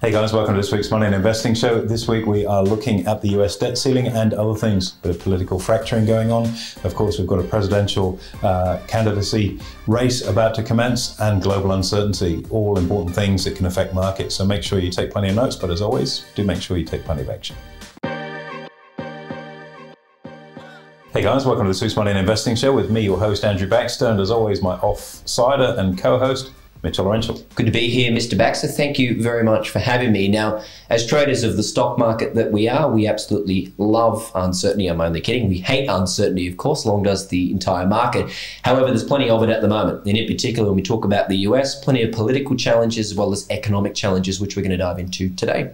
Hey guys, welcome to this week's Money and Investing Show. This week we are looking at the US debt ceiling and other things. Bit of political fracturing going on. Of course, we've got a presidential uh, candidacy race about to commence and global uncertainty. All important things that can affect markets. So make sure you take plenty of notes, but as always, do make sure you take plenty of action. Hey guys, welcome to the Swiss Money and Investing Show with me, your host Andrew Baxter, and as always, my off-sider and co-host Mitch Olarenshaw. Good to be here, Mr. Baxter. Thank you very much for having me. Now, as traders of the stock market that we are, we absolutely love uncertainty. I'm only kidding. We hate uncertainty, of course, long does the entire market. However, there's plenty of it at the moment. And in particular, when we talk about the US, plenty of political challenges as well as economic challenges, which we're going to dive into today.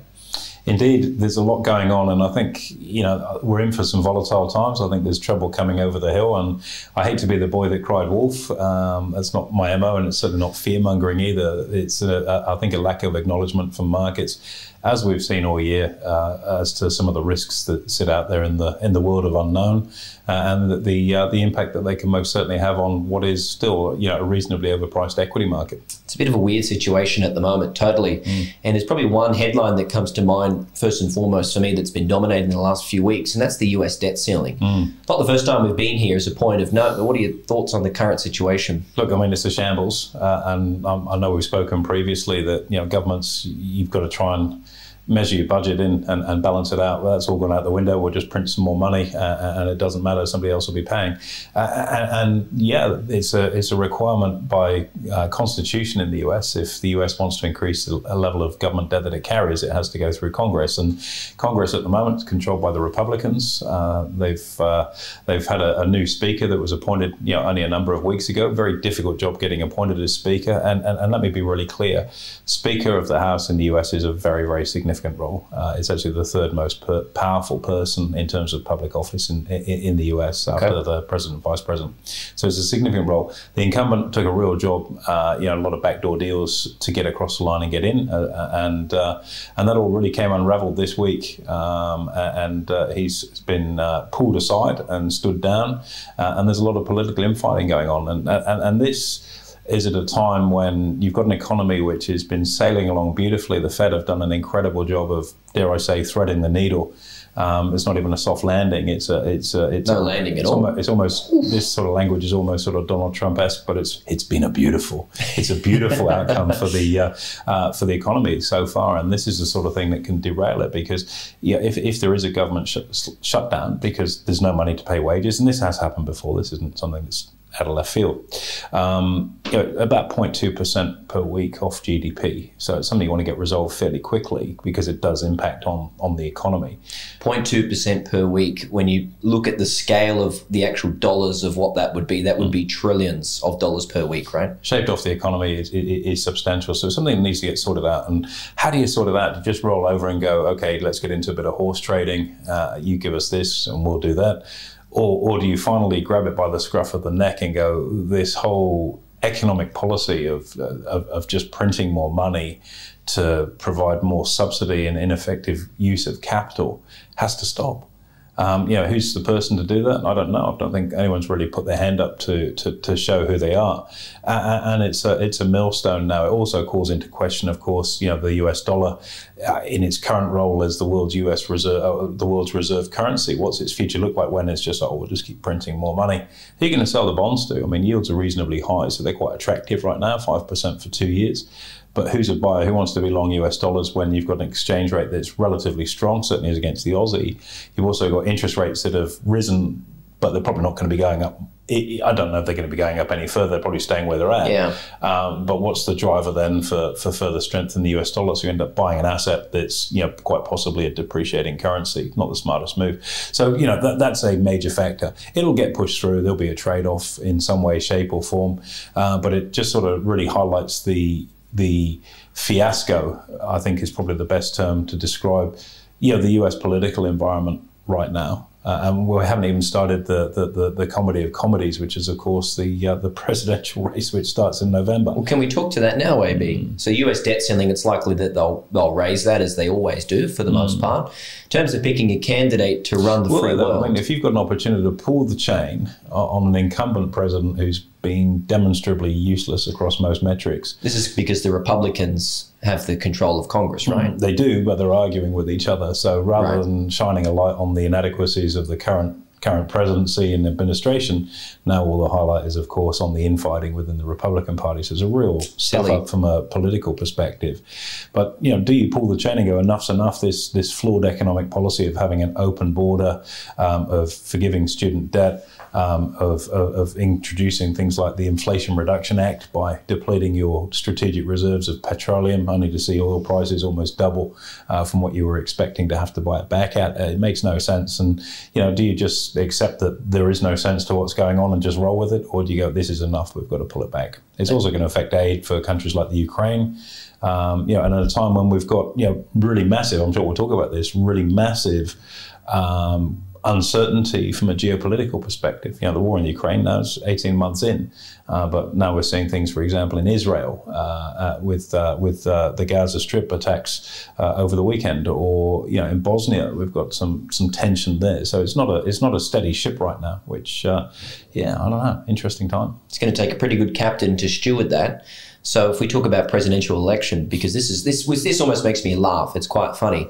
Indeed, there's a lot going on, and I think you know we're in for some volatile times. I think there's trouble coming over the hill, and I hate to be the boy that cried wolf. Um, that's not my mo, and it's certainly not fear mongering either. It's a, I think a lack of acknowledgement from markets as we've seen all year, uh, as to some of the risks that sit out there in the in the world of unknown, uh, and the uh, the impact that they can most certainly have on what is still you know a reasonably overpriced equity market. It's a bit of a weird situation at the moment, totally. Mm. And there's probably one headline that comes to mind first and foremost for me that's been dominating in the last few weeks, and that's the U.S. debt ceiling. Mm. Not the first time we've been here as a point of note. But what are your thoughts on the current situation? Look, I mean, it's a shambles, uh, and um, I know we've spoken previously that you know governments you've got to try and measure your budget in and, and, balance it out. Well, that's all gone out the window. We'll just print some more money, uh, and it doesn't matter. Somebody else will be paying. Uh, and, and, yeah, it's a it's a requirement by uh, constitution in the U.S. If the U.S. wants to increase the level of government debt that it carries, it has to go through Congress. And Congress at the moment is controlled by the Republicans. Uh, they've uh, they've had a, a, new speaker that was appointed, you know, only a number of weeks ago. Very difficult job getting appointed as speaker. And, and, and let me be really clear: Speaker of the House in the U.S. is a very very significant significant role. Uh, it's actually the third most per- powerful person in terms of public office in, in, in the US after the president, and vice president. So it's a significant role. The incumbent took a real job, uh, you know, a lot of backdoor deals to get across the line and get in, uh, uh and uh, and that all really came unravelled this week. Um, and uh, he's been pulled aside and stood down, and there's a lot of political infighting going on, and and, and this is at a time when you've got an economy which has been sailing along beautifully. The Fed have done an incredible job of, dare I say, threading the needle. Um, it's not even a soft landing. It's a it's a it's no a, landing it's at all. Almost, it's almost this sort of language is almost sort of Donald Trump esque, but it's it's been a beautiful it's a beautiful outcome for the uh, uh, for the economy so far. And this is the sort of thing that can derail it because yeah, if if there is a government sh- shutdown because there's no money to pay wages, and this has happened before. This isn't something that's out of left field. Um, you know, about 0.2% per week off GDP. So it's something you want to get resolved fairly quickly because it does impact on, on the economy. 0.2% per week, when you look at the scale of the actual dollars of what that would be, that would be trillions of dollars per week, right? Shaped off the economy is, is, is substantial. So something needs to get sorted out. And how do you sort it out? To just roll over and go, okay, let's get into a bit of horse trading. Uh, you give us this and we'll do that or, or do you finally grab it by the scruff of the neck and go, this whole economic policy of, of, of, just printing more money to provide more subsidy and ineffective use of capital has to stop? Um, you know, who's the person to do that? I don't know. I don't think anyone's really put their hand up to to, to show who they are. Uh, and it's a it's a millstone now. It also calls into question, of course, you know, the U.S. dollar uh, in its current role as the world's U.S. reserve, uh, the world's reserve currency. What's its future look like when it's just oh, we'll just keep printing more money? Who are you going to sell the bonds to? I mean, yields are reasonably high, so they're quite attractive right now, five percent for two years. But who's a buyer? Who wants to be long US dollars when you've got an exchange rate that's relatively strong, certainly as against the Aussie? You've also got interest rates that have risen, but they're probably not going to be going up. I don't know if they're going to be going up any further. They're probably staying where they're at. Yeah. Um, but what's the driver then for, for further strength in the US dollar? So you end up buying an asset that's you know quite possibly a depreciating currency. Not the smartest move. So you know that, that's a major factor. It'll get pushed through. There'll be a trade off in some way, shape, or form. Uh, but it just sort of really highlights the the fiasco, I think, is probably the best term to describe, you know, the U.S. political environment right now. Uh, and we haven't even started the, the, the, the, comedy of comedies, which is, of course, the uh, the presidential race, which starts in November. Well, can we talk to that now, AB? Mm. So, US debt ceiling, it's likely that they'll they'll raise that as they always do for the mm. most part. In terms of picking a candidate to run the well, free world, I mean, if you've got an opportunity to pull the chain on an incumbent president who's been demonstrably useless across most metrics. This is because the Republicans have the control of Congress, right? Mm, they do, but they're arguing with each other. So rather right. than shining a light on the inadequacies of the current current presidency and administration. Now all the highlight is, of course, on the infighting within the Republican Party. So it's a real step up from a political perspective. But you know, do you pull the chain and go enough's enough? This this flawed economic policy of having an open border, um, of forgiving student debt um, of, of, of, introducing things like the Inflation Reduction Act by depleting your strategic reserves of petroleum, only to see oil prices almost double uh, from what you were expecting to have to buy it back at. Uh, it makes no sense. And, you know, do you just accept that there is no sense to what's going on and just roll with it? Or do you go, this is enough, we've got to pull it back? It's also going to affect aid for countries like the Ukraine. Um, you know, and at a time when we've got, you know, really massive, I'm sure we'll talk about this, really massive um, uncertainty from a geopolitical perspective. You know, the war in Ukraine now is 18 months in, uh, but now we're seeing things, for example, in Israel uh, uh, with uh, with uh, the Gaza Strip attacks uh, over the weekend, or you know, in Bosnia, we've got some some tension there. So it's not a it's not a steady ship right now. Which, yeah, I don't know, interesting time. It's going to take a pretty good captain to steward that. So if we talk about presidential election, because this is this this almost makes me laugh. It's quite funny.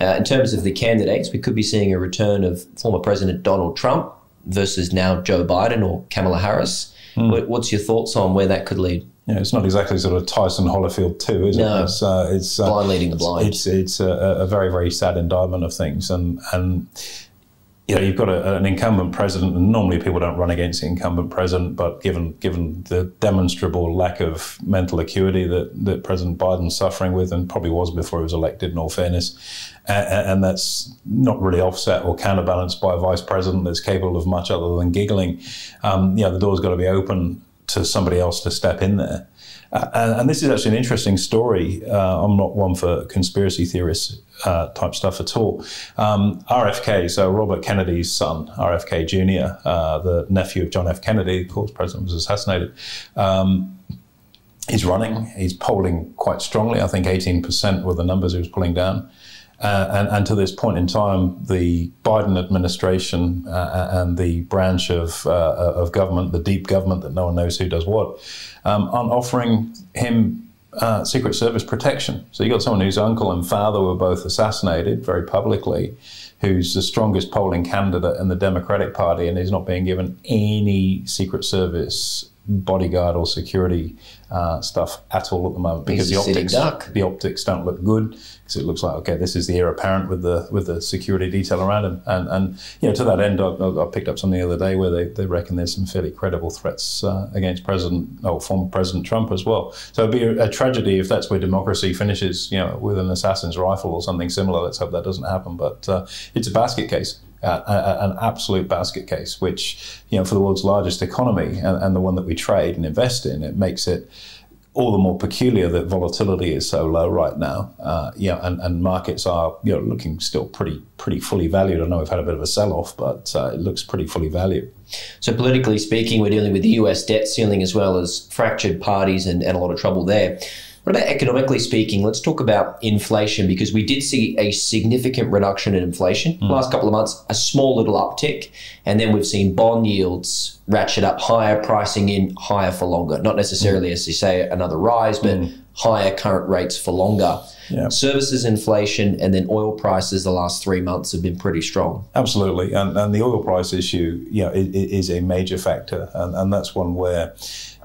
Uh, in terms of the candidates, we could be seeing a return of former President Donald Trump versus now Joe Biden or Kamala Harris. Mm. What's your thoughts on where that could lead? Yeah, it's not exactly sort of Tyson Holyfield too, is no. it? It's, uh, it's uh, blind leading the blind. It's it's a, a, very very sad indictment of things, and and you know, you've got a, an incumbent president, and normally people don't run against the incumbent president, but given given the demonstrable lack of mental acuity that, that President Biden's suffering with, and probably was before he was elected, in all fairness, and, and that's not really offset or counterbalanced by a vice president that's capable of much other than giggling, um, you know, the door's got to be open to somebody else to step in there. Uh, and, and, this is actually an interesting story. Uh, I'm not one for conspiracy theorists uh, type stuff at all. Um, RFK, so Robert Kennedy's son, RFK Jr., uh, the nephew of John F. Kennedy, of course, president was assassinated. Um, he's running. He's polling quite strongly. I think 18% were the numbers he was pulling down. Uh, and, and, to this point in time, the Biden administration uh, and the branch of, uh, of government, the deep government that no one knows who does what, um, aren't offering him uh, Secret Service protection. So you got someone whose uncle and father were both assassinated very publicly, who's the strongest polling candidate in the Democratic Party, and he's not being given any Secret Service bodyguard or security uh, stuff at all at the moment because the optics the optics don't look good. Because it looks like okay this is the heir apparent with the with the security detail around him. And and you know to that end I, I picked up something the other day where they, they reckon there's some fairly credible threats uh, against President or former President Trump as well. So it'd be a, a, tragedy if that's where democracy finishes you know with an assassin's rifle or something similar. Let's hope that doesn't happen. But uh, it's a basket case uh, an absolute basket case, which, you know, for the world's largest economy and, and, the one that we trade and invest in, it makes it all the more peculiar that volatility is so low right now. Uh, yeah, and, and markets are, you know, looking still pretty pretty fully valued. I know we've had a bit of a sell-off, but uh, it looks pretty fully valued. So politically speaking, we're dealing with the US debt ceiling as well as fractured parties and, and a lot of trouble there. What about economically speaking? Let's talk about inflation because we did see a significant reduction in inflation mm. last couple of months, a small little uptick, and then we've seen bond yields ratchet up higher, pricing in higher for longer. Not necessarily, mm. as you say, another rise, but mm. Higher current rates for longer. Yeah. Services inflation and then oil prices the last three months have been pretty strong. Absolutely, and, and the oil price issue, you know, is, is a major factor, and, and that's one where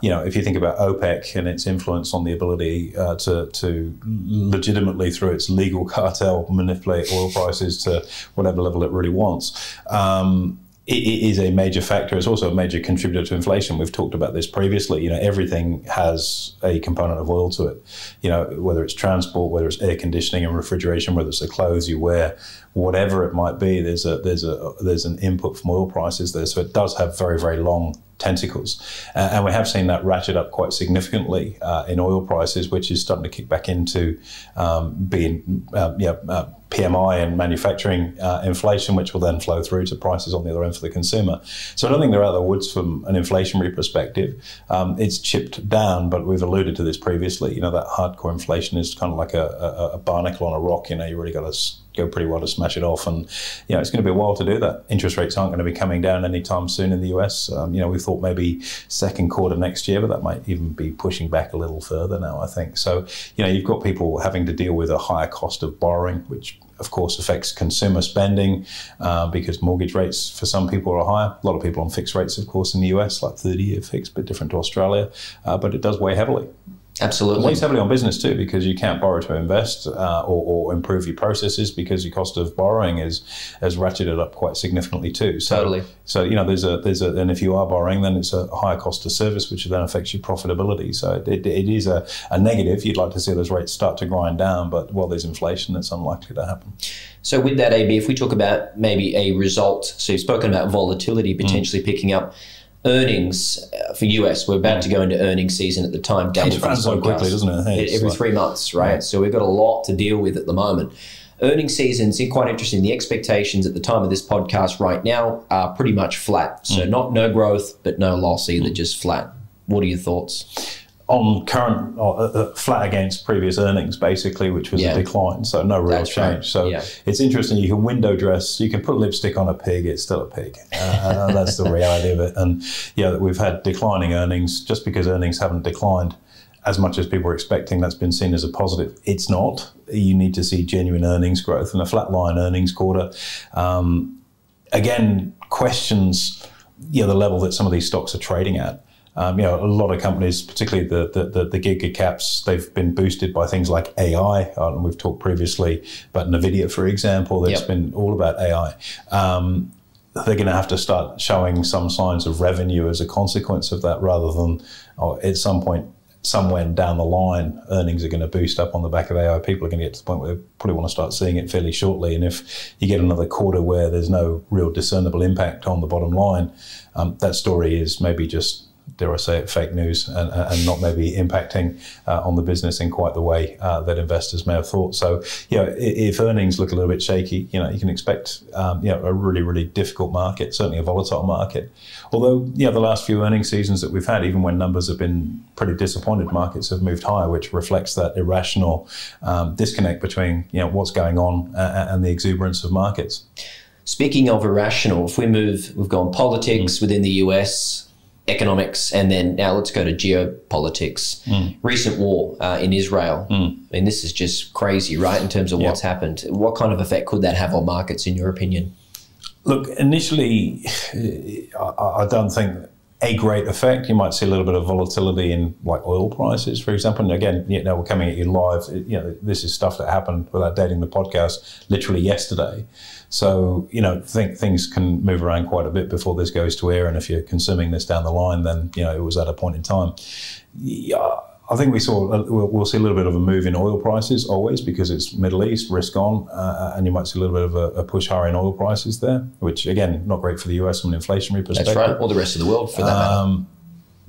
you know, if you think about OPEC and its influence on the ability uh, to, to legitimately, through its legal cartel, manipulate oil prices to whatever level it really wants, um, it is a major factor. It's also a major contributor to inflation. We've talked about this previously. You know, everything has a component of oil to it. You know, whether it's transport, whether it's air conditioning and refrigeration, whether it's the clothes you wear, whatever it might be. There's a there's a there's an input from oil prices there, so it does have very very long tentacles. Uh, and we have seen that ratchet up quite significantly uh, in oil prices, which is starting to kick back into um, being uh, yeah, uh, PMI and manufacturing uh, inflation, which will then flow through to prices on the other end for the consumer. So I don't think they're out of the woods from an inflationary perspective. Um, it's chipped down, but we've alluded to this previously. You know, that hardcore inflation is kind of like a, a, a barnacle on a rock. You know, you really got to go pretty well to smash it off. And you know, it's going to be a while to do that. Interest rates aren't going to be coming down anytime soon in the US. Um, you know, we thought maybe second quarter next year, but that might even be pushing back a little further now. I think so. You know, you've got people having to deal with a higher cost of borrowing, which of course affects consumer spending uh, because mortgage rates for some people are higher. A lot of people on fixed rates, of course, in the US, like 30 year fixed, but different to Australia. Uh, but it does weigh heavily. Absolutely. It weighs heavily on business too because you can't borrow to invest uh, or, or, improve your processes because your cost of borrowing is has ratcheted up quite significantly too. So, totally. So you know there's a there's a and if you are borrowing then it's a higher cost of service which then affects your profitability. So it, it is a, a negative. You'd like to see those rates start to grind down, but while there's inflation, it's unlikely to happen. So with that, AB, if we talk about maybe a result, so you've spoken about volatility potentially mm. picking up earnings uh, for US. We're about to go into earnings season at the time. Data comes so quickly, doesn't it? Hey, every like, three months, right? Yeah. So we've got a lot to deal with at the moment. Earnings season's is quite interesting. The expectations at the time of this podcast right now are pretty much flat. So mm. not no growth, but no loss either, mm. just flat. What are your thoughts? On current uh, uh, flat against previous earnings, basically, which was yeah. a decline. So no real That's change. Right. So yeah. it's interesting. You can window dress. You can put lipstick on a pig. It's still a pig. Uh, that's the reality of it. And yeah, we've had declining earnings just because earnings haven't declined as much as people were expecting. That's been seen as a positive. It's not. You need to see genuine earnings growth and a flatline earnings quarter. Um, again, questions. You know, the level that some of these stocks are trading at. Um, you know, a lot of companies, particularly the, the, the, the giga caps, they've been boosted by things like AI. Uh, and we've talked previously about NVIDIA, for example, that's yep. been all about AI. Um, they're going to have to start showing some signs of revenue as a consequence of that rather than oh, at some point somewhere down the line, earnings are going to boost up on the back of AI. People are going to get to the point where they probably want to start seeing it fairly shortly. And if you get another quarter where there's no real discernible impact on the bottom line, um, that story is maybe just dare I say it, fake news and, and not maybe impacting uh, on the business in quite the way uh, that investors may have thought. So, you know, if earnings look a little bit shaky, you know, you can expect, um, you know, a really, really difficult market, certainly a volatile market. Although, you know, the last few earnings seasons that we've had, even when numbers have been pretty disappointed, markets have moved higher, which reflects that irrational um, disconnect between, you know, what's going on uh, and the exuberance of markets. Speaking of irrational, if we move, we've gone politics mm. within the US, economics, and then now let's go to geopolitics. Mm. Recent war uh, in Israel. Mm. I mean, this is just crazy, right? In terms of yep. what's happened, what kind of effect could that have on markets, in your opinion? Look, initially, I, I don't think a great effect. You might see a little bit of volatility in like oil prices, for example. And again, you know, we're coming at you live. You know, this is stuff that happened without dating the podcast literally yesterday. So, you know, think things can move around quite a bit before this goes to air. And if you're consuming this down the line, then, you know, it was at a point in time. Yeah, I think we saw we'll, we'll, see a little bit of a move in oil prices always because it's Middle East risk on, uh, and you might see a little bit of a, a, push higher in oil prices there, which again not great for the US from an inflationary perspective. That's right, or the rest of the world for that um, matter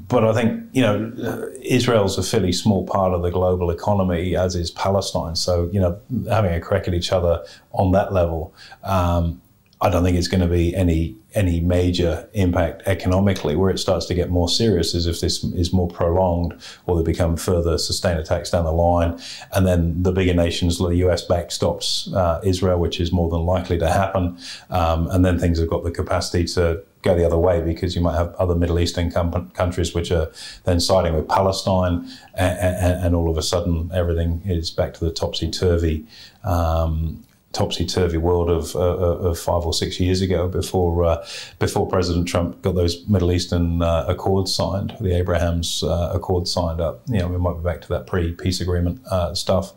but I think you know Israel's a fairly small part of the global economy, as is Palestine. So you know having a crack at each other on that level, um, I don't think it's going to be any any major impact economically. Where it starts to get more serious is if this is more prolonged or there become further sustained attacks down the line, and then the bigger nations, the US backstops uh, Israel, which is more than likely to happen, um, and then things have got the capacity to go the other way because you might have other Middle Eastern countries which are then siding with Palestine, and, and, and, all of a sudden everything is back to the topsy turvy. Um, topsy turvy world of, uh, of five or six years ago before uh, before President Trump got those Middle Eastern uh, accords signed, the Abraham's uh, Accord signed up. You know, we might be back to that pre peace agreement uh, stuff.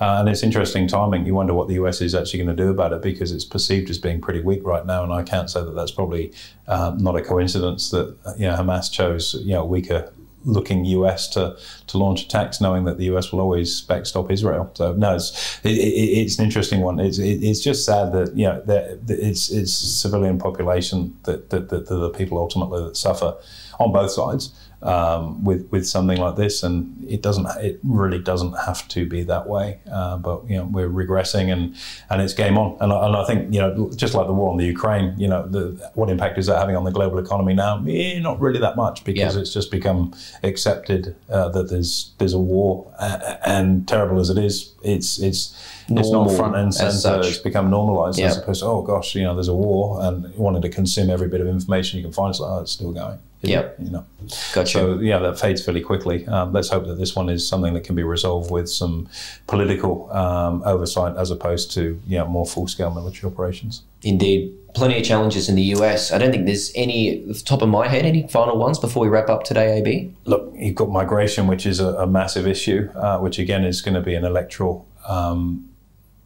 Uh, and it's interesting timing. You wonder what the US is actually going to do about it because it's perceived as being pretty weak right now. And I can't say that that's probably uh, not a coincidence that you know Hamas chose you know weaker looking US to, to launch attacks, knowing that the US will always backstop Israel. So no, it's it, it, it's an interesting one. It's it, it's just sad that you know that it's it's civilian population that, that, that, that the people ultimately that suffer on both sides. Um, with with something like this, and it doesn't. It really doesn't have to be that way. Uh, but you know, we're regressing, and and it's game on. And I, and I think you know, just like the war in the Ukraine, you know, the, what impact is that having on the global economy now? Eh, not really that much because yeah. it's just become accepted uh, that there's there's a war, and terrible as it is, it's it's it's not front and center. It's become normalized yep. as opposed to oh gosh, you know, there's a war, and you wanted to consume every bit of information you can find. It's like oh, it's still going. Yep. You know. Gotcha. So yeah, that fades fairly quickly. Um, let's hope that this one is something that can be resolved with some political um, oversight as opposed to you know, more full scale military operations. Indeed. Plenty of challenges in the US. I don't think there's any, the top of my head, any final ones before we wrap up today, AB? Look, you've got migration, which is a, a massive issue, uh, which again is going to be an electoral um,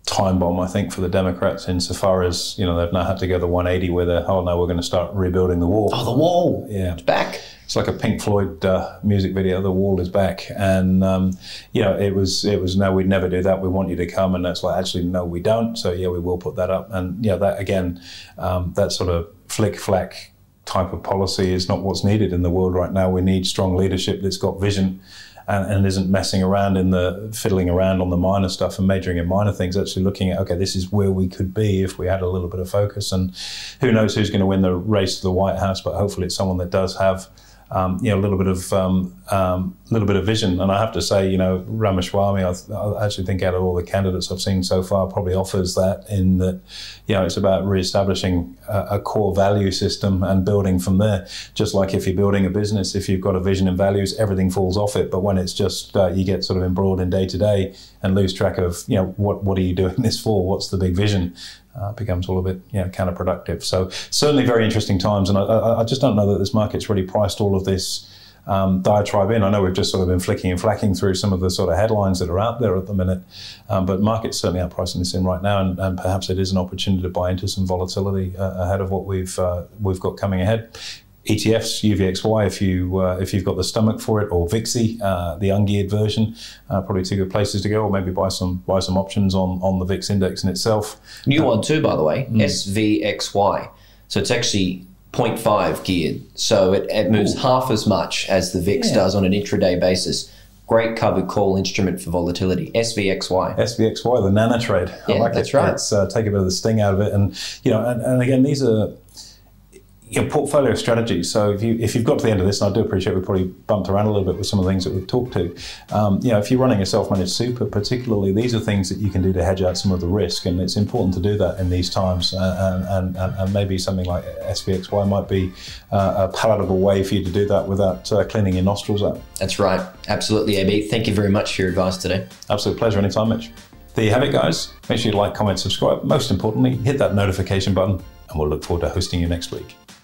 time bomb, I think, for the Democrats insofar as, you know, they've now had to go the 180 where they're, oh, no, we're going to start rebuilding the wall. Oh, the wall. Yeah. It's back. It's like a Pink Floyd uh, music video. The wall is back, and um, you know it was it was no, we'd never do that. We want you to come, and that's like actually no, we don't. So yeah, we will put that up, and yeah, that again, um, that sort of flick flack type of policy is not what's needed in the world right now. We need strong leadership that's got vision and, and, isn't messing around in the fiddling around on the minor stuff and majoring in minor things. Actually looking at okay, this is where we could be if we had a little bit of focus. And who knows who's going to win the race to the White House? But hopefully, it's someone that does have um, you know, a little bit of um, um, little bit of vision. And I have to say, you know, Ramaswamy, I, I, actually think out of all the candidates I've seen so far, probably offers that in that, you know, it's about re-establishing a, a, core value system and building from there. Just like if you're building a business, if you've got a vision and values, everything falls off it. But when it's just uh, you get sort of embroiled in day to day and lose track of, you know, what what are you doing this for? What's the big vision? Uh, becomes all a bit you know, counterproductive. So certainly very interesting times, and I, I, just don't know that this market's really priced all of this um, diatribe in. I know we've just sort of been flicking and flacking through some of the sort of headlines that are out there at the minute, um, but market's certainly out pricing this in right now, and, and, perhaps it is an opportunity to buy into some volatility uh, ahead of what we've uh, we've got coming ahead. ETFs, UVXY, if you uh, if you've got the stomach for it, or VIXY, uh, the ungeared version, uh, probably two good places to go. Or maybe buy some buy some options on on the VIX index in itself. New one too, by the way, mm. SVXY. So it's actually 0.5 geared, so it, it moves Ooh. half as much as the VIX yeah. does on an intraday basis. Great covered call instrument for volatility, SVXY. SVXY, the nano trade. Yeah, I like that's it. right. Let's uh, take a bit of the sting out of it, and you know, and, and again, these are your portfolio strategy. So if you if you've got to the end of this, and I do appreciate we probably bumped around a little bit with some of the things that we've talked to. Um, you know, if you're running a self-managed super, particularly, these are things that you can do to hedge out some of the risk, and it's important to do that in these times. Uh, and, and, and maybe something like SVXY might be uh, a palatable way for you to do that without uh, cleaning your nostrils out. That's right, absolutely, AB. Thank you very much for your advice today. Absolute pleasure. Anytime, Mitch. There you have it, guys. Make sure you like, comment, subscribe. Most importantly, hit that notification button, and we'll look forward to hosting you next week.